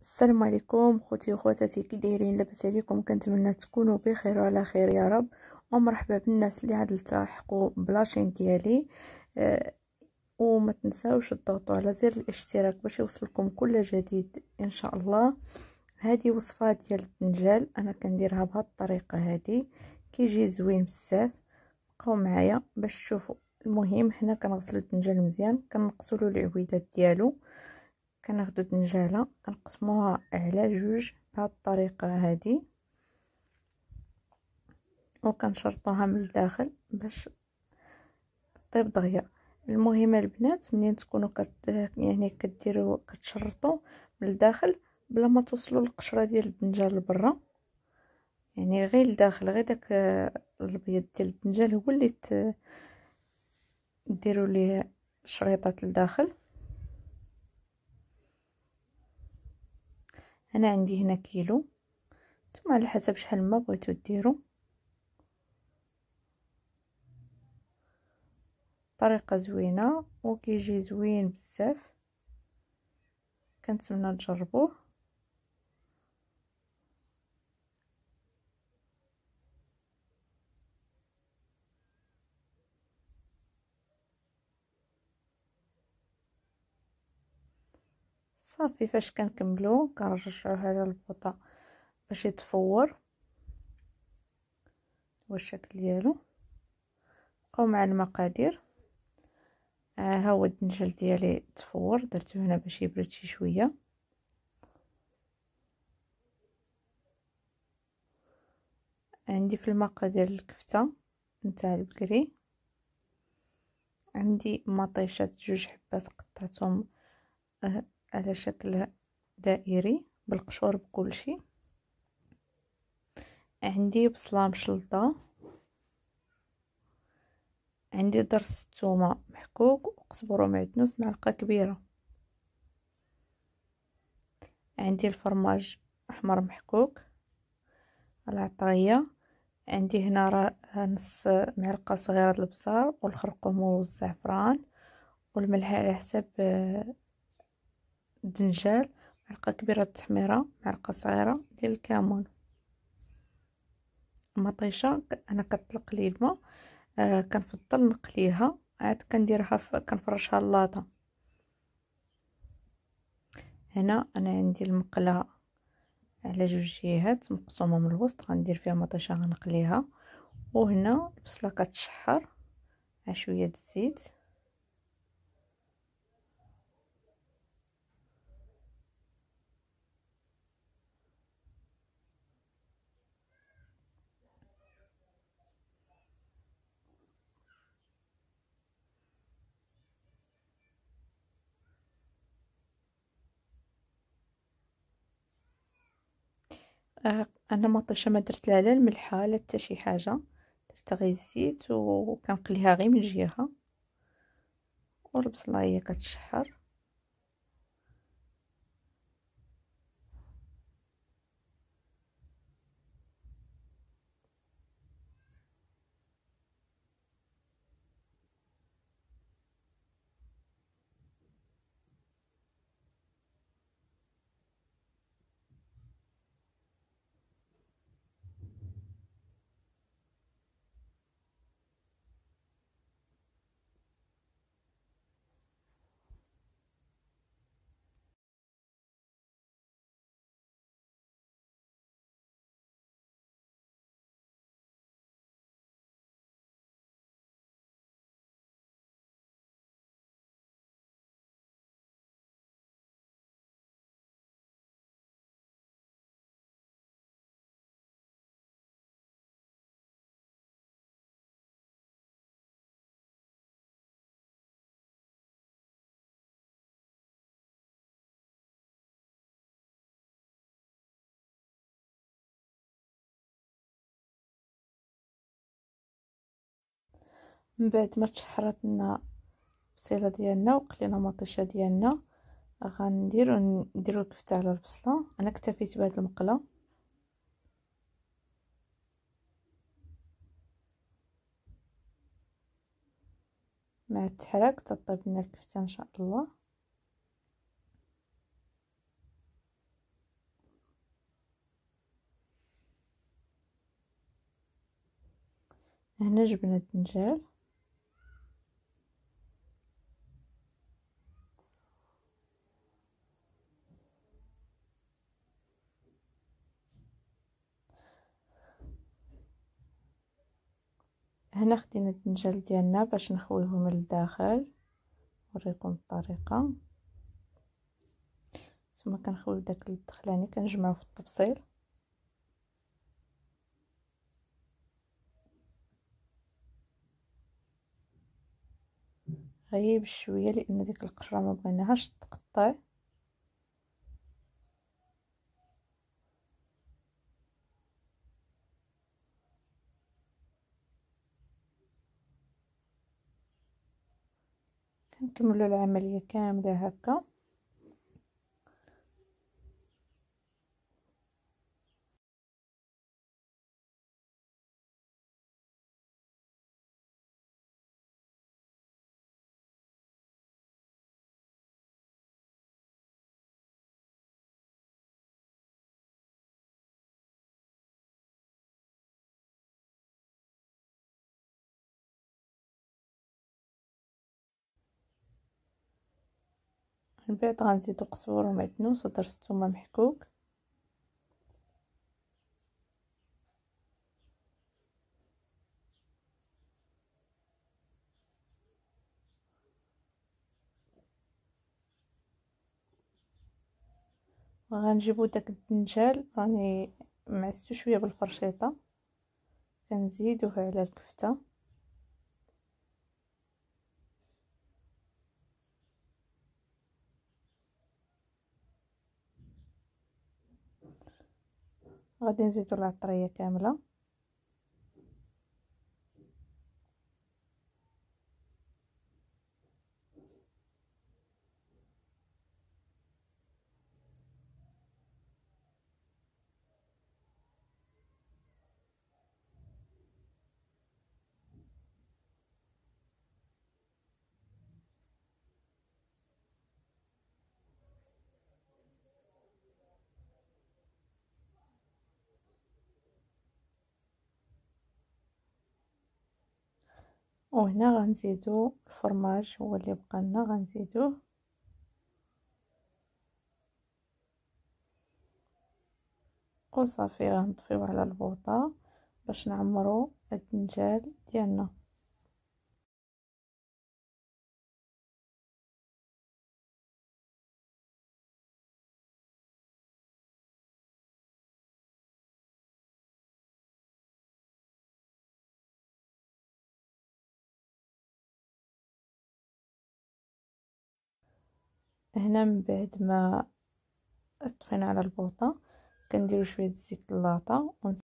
السلام عليكم خوتي وخواتاتي كي دايرين لاباس عليكم كنتمنى تكونوا بخير وعلى خير يا رب. ومرحبا بالناس اللي عاد التحقوا ب la chaîne ديالي. أه وما تنساوش تضغطوا على زر الاشتراك باش يوصلكم كل جديد إن شاء الله. هذه وصفة ديال الدنجال أنا كنديرها بهذه الطريقة هذه. كيجي زوين بزاف. بقاو معايا باش تشوفوا. المهم حنا كنغسلو الدنجال مزيان كنقصوا له العويدات ديالو. كناخدو دنجاله كنقسموها على جوج بهذه الطريقة هذه وكنشرطوها من الداخل باش طيب دغيا. المهم البنات منين تكونوا كت يعني كديروا كتشرطوا من الداخل بلا ما توصلوا القشره ديال الدنجال لبرا. يعني غير الداخل غير داك الأبيض ديال الدنجال هو اللي ديروا ليه شريطات لداخل أنا عندي هنا كيلو. نتوما على حسب شحال ما بغيتو ديروا طريقة زوينة وكيجي زوين بزاف. كنتمنى تجربوه صافي فاش كنكملو كنرجعوه على البوطه باش يتفور هو الشكل ديالو. بقاو مع المقادير. آه ها هو الدنجال ديالي تفور درتو هنا باش يبرد شي شوية. عندي في المقادير الكفتة نتاع البكري. عندي مطيشات جوج حبات قطعتهم آه على شكل دائري بالقشور بكلشي عندي بصله مشلطه عندي ضرس الثومه محكوك وقزبر ومعدنوس معلقة كبيرة. عندي الفرماج أحمر محكوك العطريه عندي هنا نص معلقة صغيرة البصل والخرقوم والزعفران والملح على حسب الدنجال معلقة كبيرة التحميره معلقة صغيرة ديال الكمون. مطيشة أنا كطلق لي الماء آه كنفضل نقليها. عاد كنديرها كنفرشها اللاطه هنا أنا عندي المقلة على جوج جهات مقسومة من الوسط غندير فيها مطيشة غنقليها. وهنا البصلة كتشحر مع شوية الزيت أنا مطيشه ما درت لها لا الملحة لا حتى شي حاجة. درت غير الزيت وكنقليها غير من جهة. والبصله هي كتشحر. من بعد ما تشحرات لنا البصيله ديالنا وقلينا مطيشة ديالنا غنديرو نديرو الكفتة على البصلة. أنا اكتفيت بهاد المقلة. مع التحراك تطيب لنا الكفتة إن شاء الله. هنا جبنا الدنجال. هنا خدينا الدنجال ديالنا باش نخويهم للداخل. نوريكم الطريقة. ثم كنخويو داك الدخلاني كنجمعو في الطبسيل. غير بشويه لأن ديك القشره ما بغيناهاش تقطع. كنكملوا العملية كاملة هكا. من بعد غنزيدو قزبور ومعدنوس ودرس الثومه محكوك. وغنجيبو داك الدنجال راني معستو شوية بالفرشيطة. كنزيدوه على الكفتة. غادي نزيدو العطريه كاملة. وهنا غنزيدو الفرماج هو اللي بقى لنا غنزيدوه وصافي غنطفيو على البوطة باش نعمرو الدنجال ديالنا. هنا من بعد ما طفينا على البوطة كنديرو شوية زيت اللاطة